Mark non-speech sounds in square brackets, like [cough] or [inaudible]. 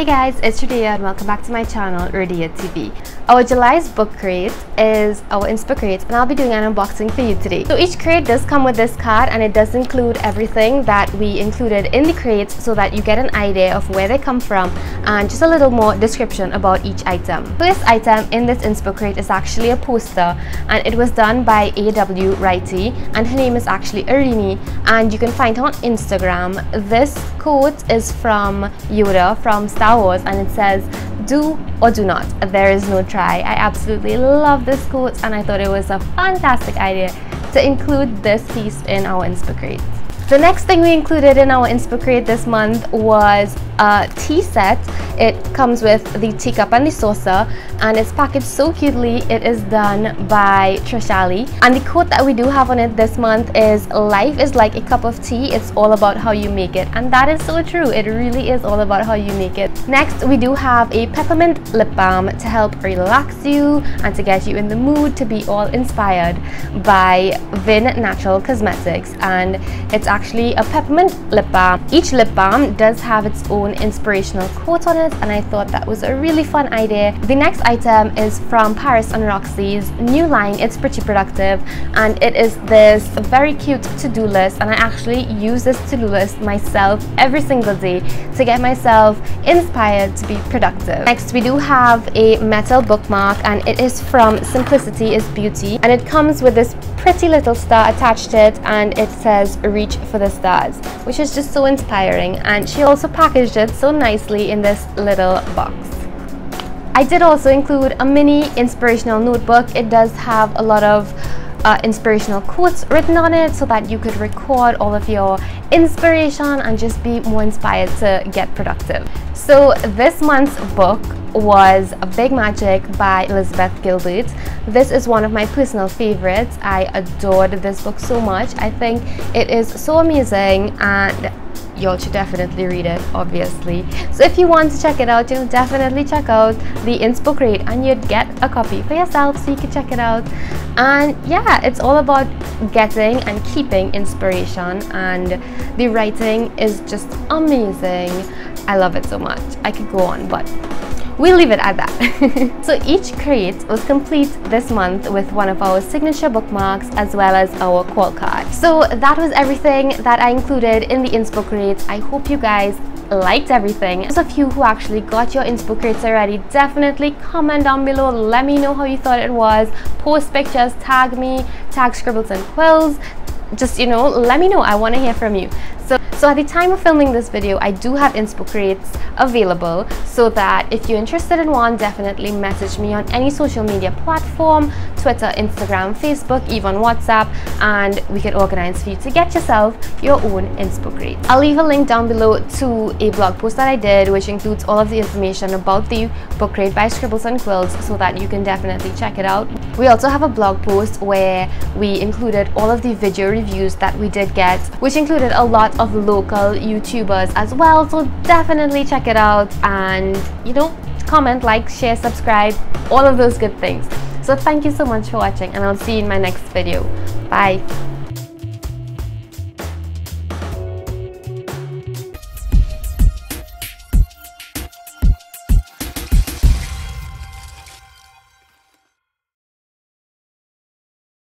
Hey guys, it's Radeyah and welcome back to my channel, Radeyah TV. Our July's book crate is our Inspo crate and I'll be doing an unboxing for you today. So each crate does come with this card and it does include everything that we included in the crates so that you get an idea of where they come from and just a little more description about each item. First item in this Inspo crate is actually a poster and it was done by A.W. Wrighty and her name is actually Arini and you can find her on Instagram. This quote is from Yoda from Star Wars and it says do or do not. There is no try. I absolutely love this quote and I thought it was a fantastic idea to include this piece in our Inspo crate. The next thing we included in our Inspo crate this month was a tea set. It comes with the teacup and the saucer and it's packaged so cutely. It is done by Trishali. And the quote that we do have on it this month is life is like a cup of tea. It's all about how you make it. And that is so true. It really is all about how you make it. Next, we do have a peppermint lip balm to help relax you and to get you in the mood to be all inspired by Vin Natural Cosmetics. And it's actually a peppermint lip balm. Each lip balm does have its own inspirational quote on it and I thought that was a really fun idea. The next item is from Paris and Roxy's new line, It's Pretty Productive and it is this very cute to-do list and I actually use this to-do list myself every single day to get myself inspired to be productive. Next we do have a metal bookmark and it is from Simplicity is Beauty and it comes with this pretty little star attached to it and it says reach for the stars which is just so inspiring and she also packaged it so nicely in this little box. I did also include a mini inspirational notebook. It does have a lot of uh, inspirational quotes written on it so that you could record all of your inspiration and just be more inspired to get productive. So this month's book was Big Magic by Elizabeth Gilbert. This is one of my personal favorites. I adored this book so much. I think it is so amazing and y'all should definitely read it obviously. So if you want to check it out you'll definitely check out the inspo crate and you'd get a copy for yourself so you can check it out. And yeah it's all about getting and keeping inspiration and the writing is just amazing. I love it so much. I could go on but We'll leave it at that. [laughs] so each crate was complete this month with one of our signature bookmarks as well as our call card. So that was everything that I included in the inspo crate. I hope you guys liked everything. Those of you who actually got your inspo crates already, definitely comment down below. Let me know how you thought it was. Post pictures, tag me, tag Scribbles and Quills. Just, you know, let me know. I want to hear from you. So, so at the time of filming this video, I do have crates available so that if you're interested in one, definitely message me on any social media platform, Twitter, Instagram, Facebook, even WhatsApp, and we can organize for you to get yourself your own crate. I'll leave a link down below to a blog post that I did, which includes all of the information about the book crate by Scribbles and Quills so that you can definitely check it out. We also have a blog post where we included all of the video reviews that we did get, which included a of local YouTubers as well. So definitely check it out and, you know, comment, like, share, subscribe, all of those good things. So thank you so much for watching and I'll see you in my next video. Bye.